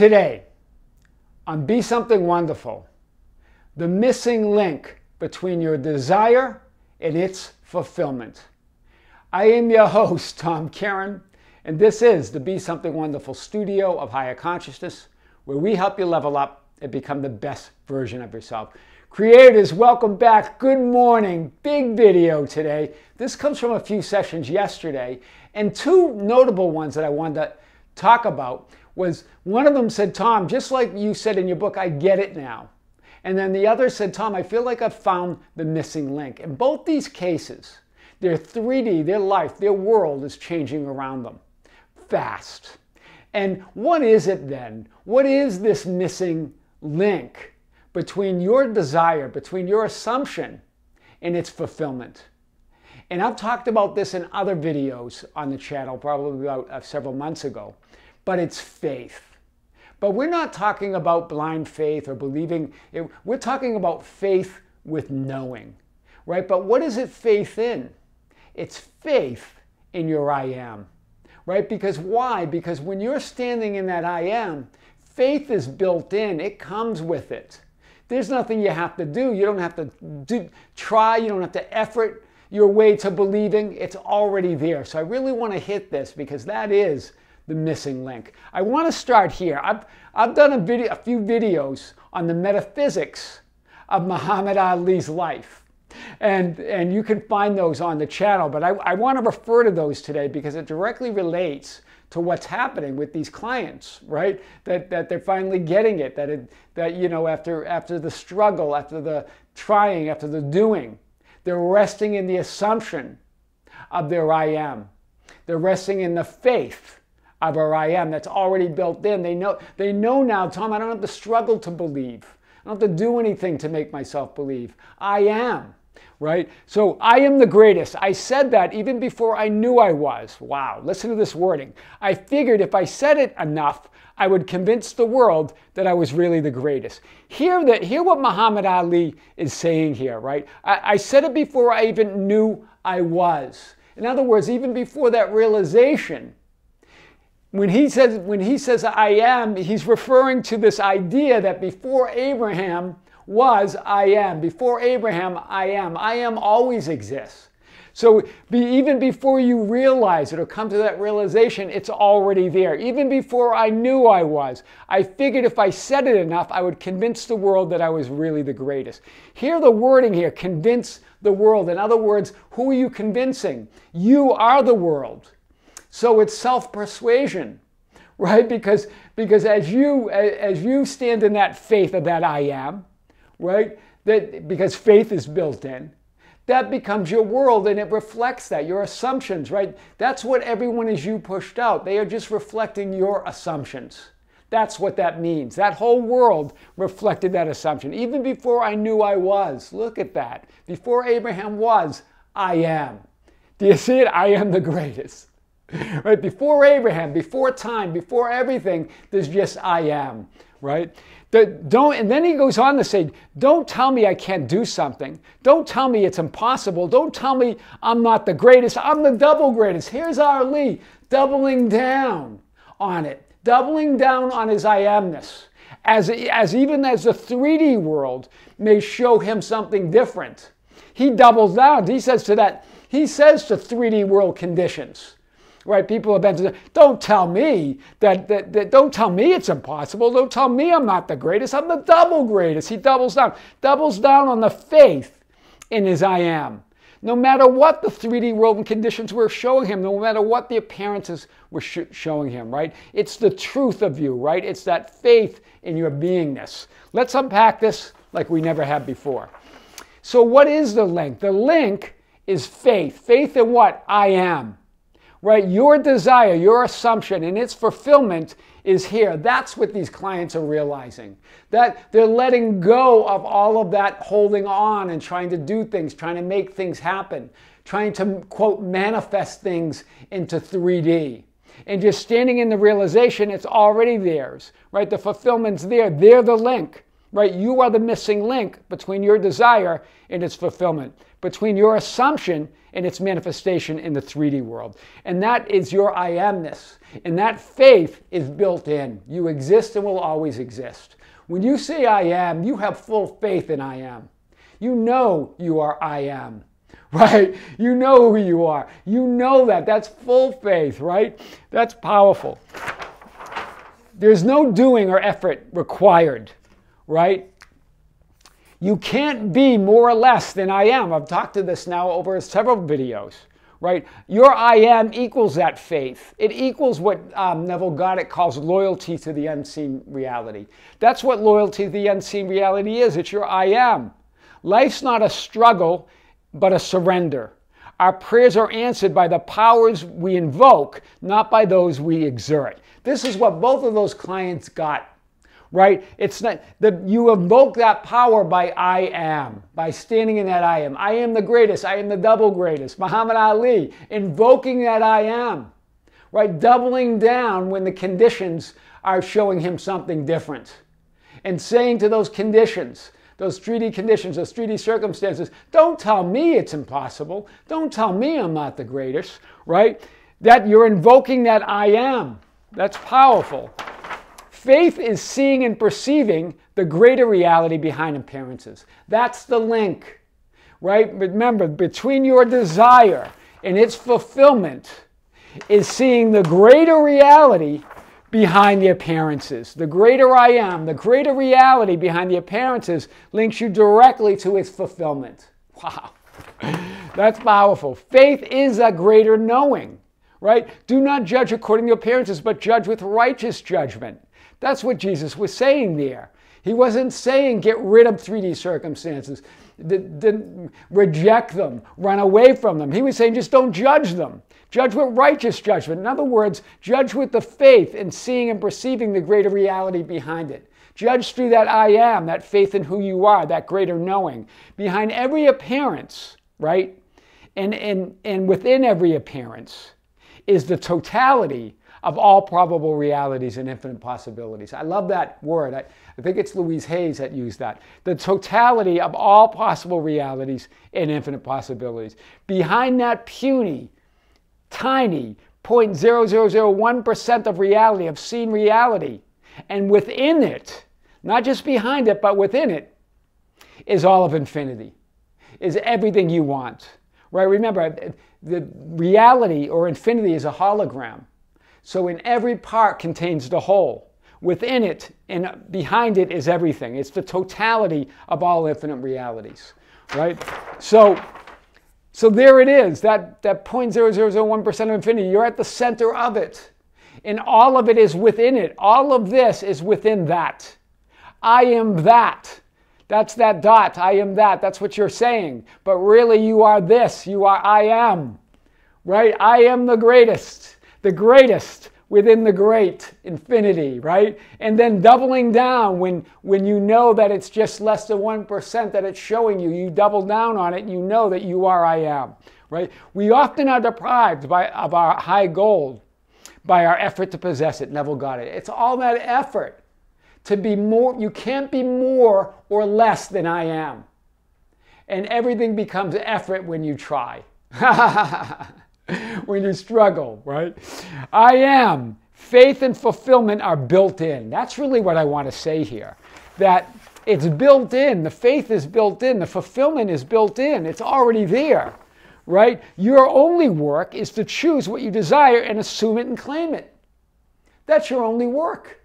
Today, on Be Something Wonderful, the missing link between your desire and its fulfillment. I am your host, Tom Kearin, and this is the Be Something Wonderful studio of higher consciousness, where we help you level up and become the best version of yourself. Creators, welcome back. Good morning. Big video today. This comes from a few sessions yesterday, and two notable ones that I wanted to talk about was one of them said, Tom, just like you said in your book, I get it now. And then the other said, Tom, I feel like I've found the missing link. In both these cases, their 3D, their life, their world is changing around them fast. And what is it then? What is this missing link between your desire, between your assumption and its fulfillment? And I've talked about this in other videos on the channel, probably about uh, several months ago, but it's faith. But we're not talking about blind faith or believing, we're talking about faith with knowing, right? But what is it faith in? It's faith in your I am, right? Because why? Because when you're standing in that I am, faith is built in, it comes with it. There's nothing you have to do. You don't have to do, try, you don't have to effort your way to believing, it's already there. So I really want to hit this because that is the missing link. I want to start here. I've, I've done a, video, a few videos on the metaphysics of Muhammad Ali's life. And, and you can find those on the channel, but I, I want to refer to those today because it directly relates to what's happening with these clients, right? That, that they're finally getting it, that, it, that you know, after, after the struggle, after the trying, after the doing, they're resting in the assumption of their I am. They're resting in the faith of our I am that's already built in. They know, they know now, Tom, I don't have to struggle to believe. I don't have to do anything to make myself believe. I am, right? So I am the greatest. I said that even before I knew I was. Wow, listen to this wording. I figured if I said it enough, I would convince the world that I was really the greatest. Hear that, hear what Muhammad Ali is saying here, right? I, I said it before I even knew I was. In other words, even before that realization, when he says when he says I am, he's referring to this idea that before Abraham was I am. Before Abraham, I am. I am always exists. So be, even before you realize it or come to that realization, it's already there. Even before I knew I was, I figured if I said it enough, I would convince the world that I was really the greatest. Hear the wording here convince the world. In other words, who are you convincing? You are the world. So it's self persuasion. Right? Because, because as you as you stand in that faith of that I am, right? That because faith is built in, that becomes your world and it reflects that, your assumptions, right? That's what everyone is you pushed out. They are just reflecting your assumptions. That's what that means. That whole world reflected that assumption. Even before I knew I was, look at that. Before Abraham was, I am. Do you see it? I am the greatest. Right? Before Abraham, before time, before everything, there's just I am, right? The, don't, and then he goes on to say, Don't tell me I can't do something. Don't tell me it's impossible. Don't tell me I'm not the greatest. I'm the double greatest. Here's Ali doubling down on it, doubling down on his I amness. As, as even as the 3D world may show him something different, he doubles down. He says to that, he says to 3D world conditions, right? People have been don't tell me that, that, that, don't tell me it's impossible. Don't tell me I'm not the greatest. I'm the double greatest. He doubles down, doubles down on the faith in his I am. No matter what the 3D world and conditions were showing him, no matter what the appearances were sh- showing him, right? It's the truth of you, right? It's that faith in your beingness. Let's unpack this like we never have before. So, what is the link? The link is faith. Faith in what? I am right? Your desire, your assumption, and its fulfillment is here. That's what these clients are realizing. That they're letting go of all of that holding on and trying to do things, trying to make things happen, trying to, quote, manifest things into 3D. And just standing in the realization it's already theirs, right? The fulfillment's there. They're the link. Right? You are the missing link between your desire and its fulfillment, between your assumption and its manifestation in the 3D world. And that is your I amness. And that faith is built in. You exist and will always exist. When you say I am, you have full faith in I am. You know you are I am, right? You know who you are. You know that. That's full faith, right? That's powerful. There's no doing or effort required, right? You can't be more or less than I am. I've talked to this now over several videos, right? Your I am equals that faith. It equals what um, Neville Goddard calls loyalty to the unseen reality. That's what loyalty to the unseen reality is. It's your I am. Life's not a struggle, but a surrender. Our prayers are answered by the powers we invoke, not by those we exert. This is what both of those clients got right? It's not that you invoke that power by I am, by standing in that I am. I am the greatest. I am the double greatest. Muhammad Ali, invoking that I am, right? Doubling down when the conditions are showing him something different. And saying to those conditions, those 3D conditions, those 3D circumstances, don't tell me it's impossible. Don't tell me I'm not the greatest, right? That you're invoking that I am. That's powerful. Faith is seeing and perceiving the greater reality behind appearances. That's the link, right? Remember, between your desire and its fulfillment is seeing the greater reality behind the appearances. The greater I am, the greater reality behind the appearances links you directly to its fulfillment. Wow. That's powerful. Faith is a greater knowing, right? Do not judge according to appearances, but judge with righteous judgment. That's what Jesus was saying there. He wasn't saying get rid of 3D circumstances, reject them, run away from them. He was saying just don't judge them. Judge with righteous judgment. In other words, judge with the faith in seeing and perceiving the greater reality behind it. Judge through that I am, that faith in who you are, that greater knowing. Behind every appearance, right? And, and, and within every appearance is the totality of all probable realities and infinite possibilities. I love that word. I, I, think it's Louise Hayes that used that. The totality of all possible realities and infinite possibilities. Behind that puny, tiny 0.0001% of reality, of seen reality, and within it, not just behind it, but within it, is all of infinity, is everything you want. Right? Remember, the reality or infinity is a hologram. So in every part contains the whole. Within it and behind it is everything. It's the totality of all infinite realities, right? So, so there it is, that, that 0.0001% of infinity. You're at the center of it. And all of it is within it. All of this is within that. I am that. That's that dot. I am that. That's what you're saying. But really, you are this. You are I am. Right? I am the greatest the greatest within the great infinity, right? And then doubling down when, when you know that it's just less than 1% that it's showing you, you double down on it, you know that you are I am, right? We often are deprived by, of our high goal by our effort to possess it. Neville Goddard. It's all that effort to be more, you can't be more or less than I am. And everything becomes effort when you try. when you struggle, right? I am. Faith and fulfillment are built in. That's really what I want to say here. That it's built in. The faith is built in. The fulfillment is built in. It's already there, right? Your only work is to choose what you desire and assume it and claim it. That's your only work.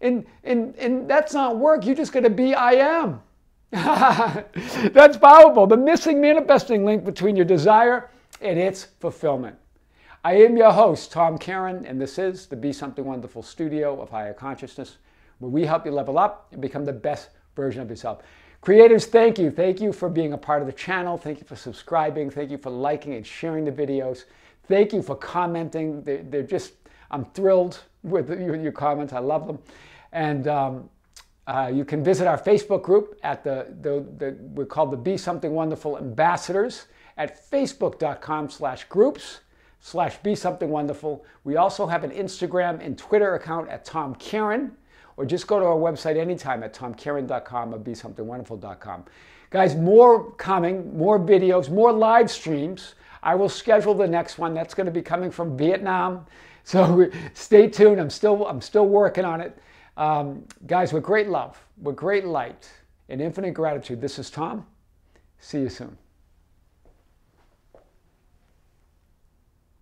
And, and, and that's not work. You're just got to be I am. that's powerful. The missing manifesting link between your desire and its fulfillment. I am your host, Tom Kearin, and this is the Be Something Wonderful studio of higher consciousness, where we help you level up and become the best version of yourself. Creators, thank you. Thank you for being a part of the channel. Thank you for subscribing. Thank you for liking and sharing the videos. Thank you for commenting. They're, they're just, I'm thrilled with your comments. I love them. And um, uh, you can visit our Facebook group at the, the, the, we're called the Be Something Wonderful Ambassadors at facebook.com slash groups slash be something wonderful. We also have an Instagram and Twitter account at Tom Kearin, or just go to our website anytime at tomkearin.com or besomethingwonderful.com. Guys, more coming, more videos, more live streams. I will schedule the next one. That's going to be coming from Vietnam. So stay tuned. I'm still, I'm still working on it. Um, guys, with great love, with great light, and infinite gratitude, this is Tom. See you soon.